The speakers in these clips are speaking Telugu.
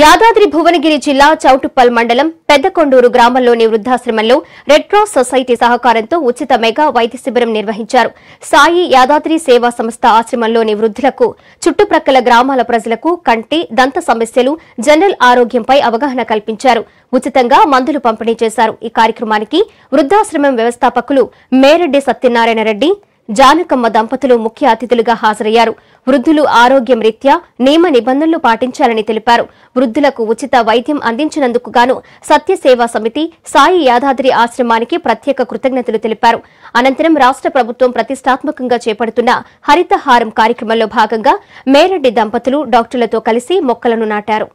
యాదాద్రి భువనగిరి జిల్లా చౌటుప్పల్ మండలం పెద్దకొండూరు గ్రామంలోని వృద్ధాశ్రమంలో రెడ్క్రాస్ సొసైటీ సహకారంతో ఉచిత మెగా వైద్య శిబిరం నిర్వహించారు. సాయి యాదాద్రి సేవా సంస్థ ఆశ్రమంలోని వృద్ధులకు చుట్టుప్రక్కల గ్రామాల ప్రజలకు కంటి దంత సమస్యలు జనరల్ ఆరోగ్యంపై అవగాహన కల్పించారు. ఉచితంగా మందులు పంపిణీ చేశారు. ఈ కార్యక్రమానికి వృద్ధాశ్రమం వ్యవస్థాపకులు మేరెడ్డి సత్యనారాయణ రెడ్డి జానకమ్మ దంపతులు ముఖ్య అతిథులుగా హాజరయ్యారు. వృద్ధులు ఆరోగ్యం రీత్యా నియమ నిబంధనలు పాటించాలని తెలిపారు. వృద్ధులకు ఉచిత వైద్యం అందించినందుకు గాను సత్య సేవా సమితి సాయి యాదాద్రి ఆశ్రమానికి ప్రత్యేక కృతజ్ఞతలు తెలిపారు. అనంతరం రాష్ట ప్రభుత్వం ప్రతిష్టాత్మకంగా చేపడుతున్న హరితహారం కార్యక్రమంలో భాగంగా మేరెడ్డి దంపతులు డాక్టర్లతో కలిసి మొక్కలను నాటారు.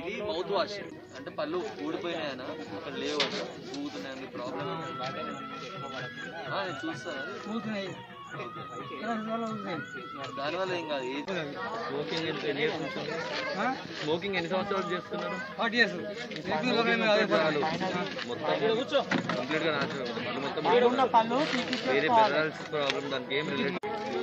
ఇది మౌత్ వాష్. అంటే పళ్ళు ఊడిపోయినాయనా? అక్కడ. లేవట ఊగుతున్నాయని ప్రాబ్లం నేను చూస్తాను. దానివల్ల ఏం కాదు. స్మోకింగ్? స్మోకింగ్ ఎన్ని సంవత్సరాలు చేస్తున్నారు? మొత్తం కంప్లీట్గా మొత్తం వేరే ప్రాబ్లం దానికి ఏం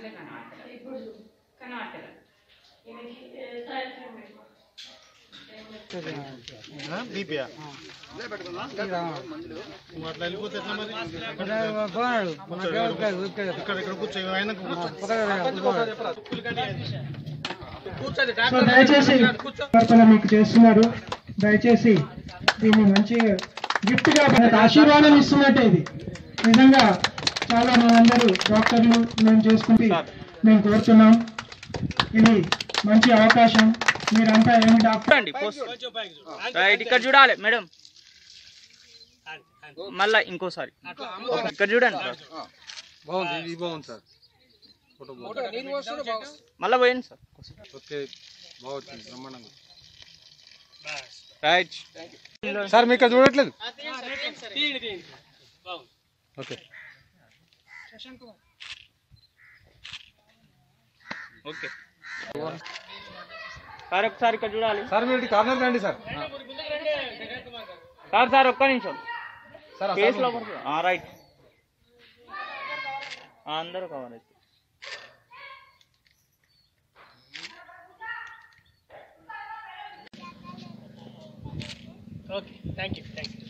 అసలే కనబడతలేదు. ఇప్పుడు కనబడతలేదు. సో దయచేసి మీకు చేస్తున్నారు. దయచేసి దీన్ని మంచి గిఫ్ట్గా మనకు ఆశీర్వాదం ఇస్తున్నట్టే ఇది. నిజంగా చాలా మనందరూ డాక్టర్లు మేము చేసుకుంటే మేము కోరుతున్నాం. ఇది మంచి అవకాశం. మీరంతా ఏమి డాక్టర్ చూడండి పోస్ట్. రైట్ ఇక్కడ చూడాలి మేడం. మళ్ళా ఇంకోసారి. ఇక్కడ చూడండి సార్. బాగుంది ఇది బాగుంది సార్. ఫోటో బాగుంది. మళ్ళా పోయింది సార్. ఓకే బాగుంది బ్రహ్మాండంగా. రైట్. సార్ మీకు ఇక్కడ చూడట్లేదు? ఓకే. ఓకే. సార్ ఒకసారి ఇక్కడ చూడాలి. సార్ మీరు కార్నర్ రండి సార్. సార్ సార్ ఒక్క నిమిషం. సార్ కేసు లోపల రైట్ అందరూ కవర్ అయితే. Okay thank you thank you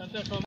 సంతోషం.